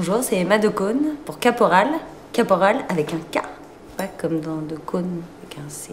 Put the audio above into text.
Bonjour, c'est Emma de Cône pour Caporal. Caporal avec un K, pas comme dans de Cône avec un C.